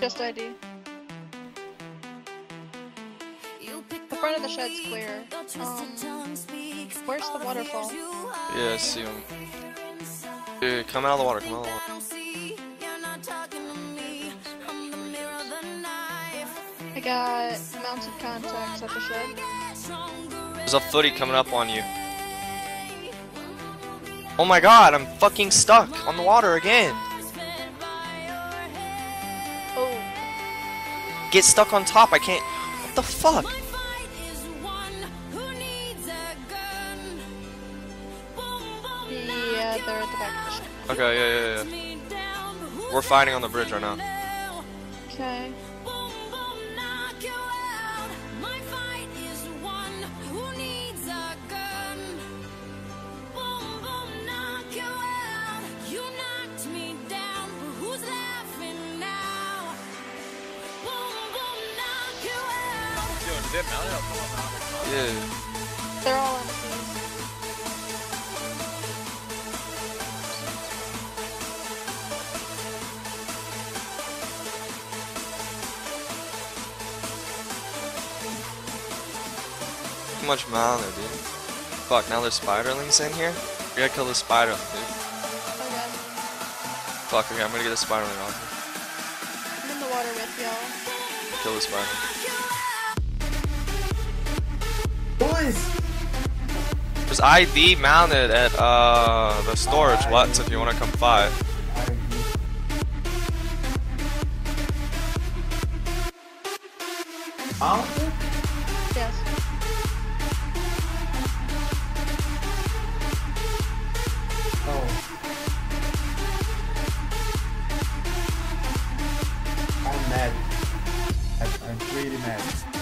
Just ID. The front of the shed's clear. Um, where's the waterfall? Yeah, I see him. Dude, come out of the water, come out of the water. I got mounted contacts at the shed. There's a footy coming up on you. Oh my god, I'm fucking stuck on the water again. Get stuck on top, I can't. What the fuck? yeah, they're at the back of the shed. Okay, yeah, yeah, yeah. We're fighting on the bridge right now. Okay. Yeah. They're all empty. Too much mana, dude. Fuck, now there's spiderlings in here? We gotta kill the spiderling, dude. Okay. Fuck, okay, I'm gonna get the spiderling off. I'm in the water with y'all. Kill the spiderling. Boys! There's ID mounted at uh the storage What's if you wanna come fight. Mounted? Yes. Oh. I'm mad. I'm, I'm really mad.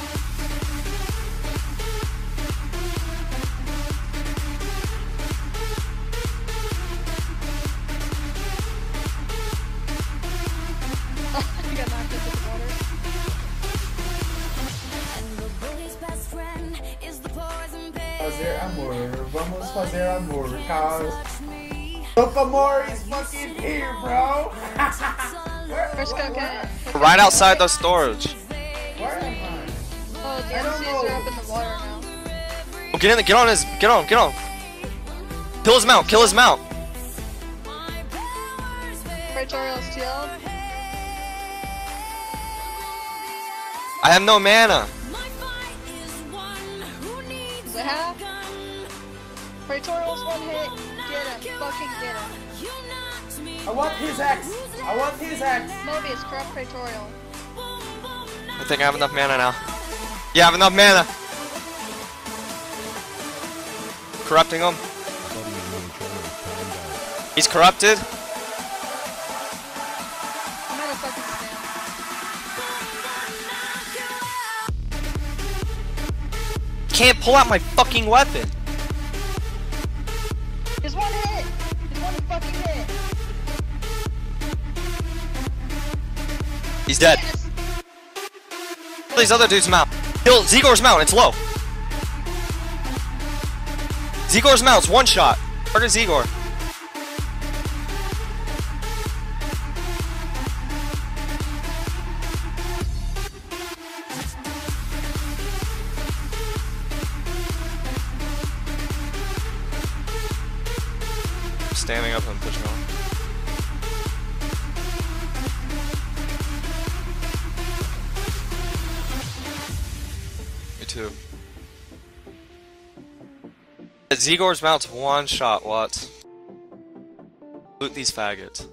Fazer amor. Vamos fazer amor. Cause Tocamore is fucking here, bro. where, Where's where, Cocaine? Right outside the storage. where am I? Oh, the I don't MCs are up in the water now. Oh, get in there, get on his, get on, get on. Kill his mount, kill his mount. I have no mana. Praetorial's one hit. Get him. Fucking get him. I want his axe. I want his axe. Mobius, corrupt Praetorial. I think I have enough mana now. Yeah, I have enough mana. Corrupting him. He's corrupted. I'm at a fucking stand. Can't pull out my fucking weapon. He's dead. Kill these other dudes' mount. Kill Zegor's mount, it's low. Zegor's mount's one shot. Target Zegor. Standing up and pushing on. Me too. Zegor's mount's one shot, what? Loot these faggots.